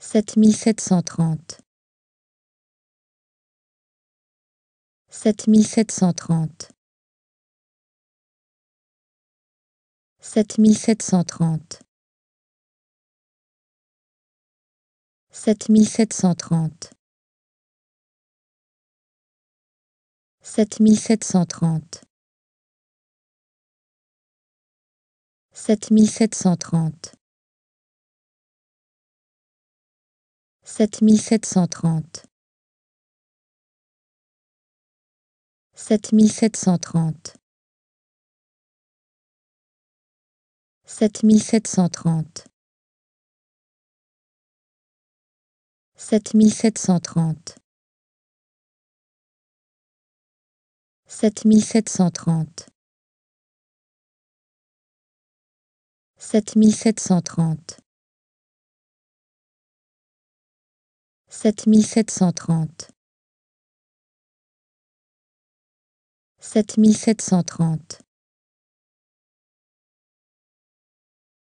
7730 7730 7730 7730 7730 7730 7730 7730 7730 7730 7730 7730 7730 7730